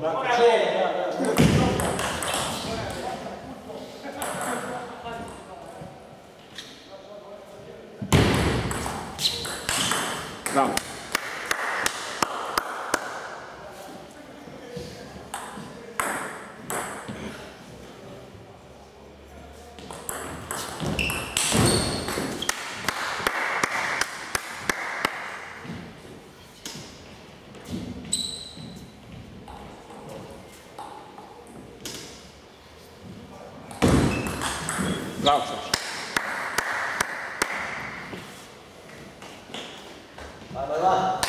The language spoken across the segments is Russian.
Bravo. Na, no. Bye, bye, bye.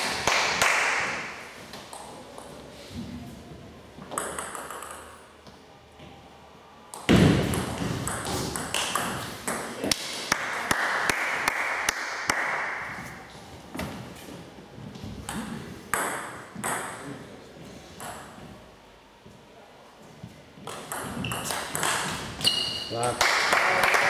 Rock.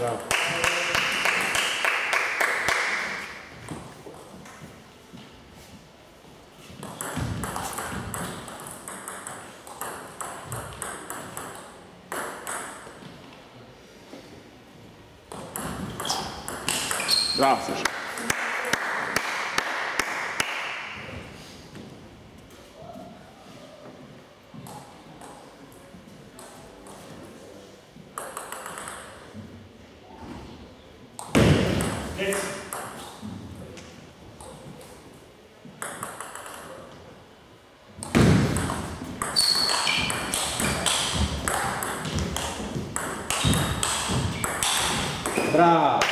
Браво. Браво, Саша. Bravo.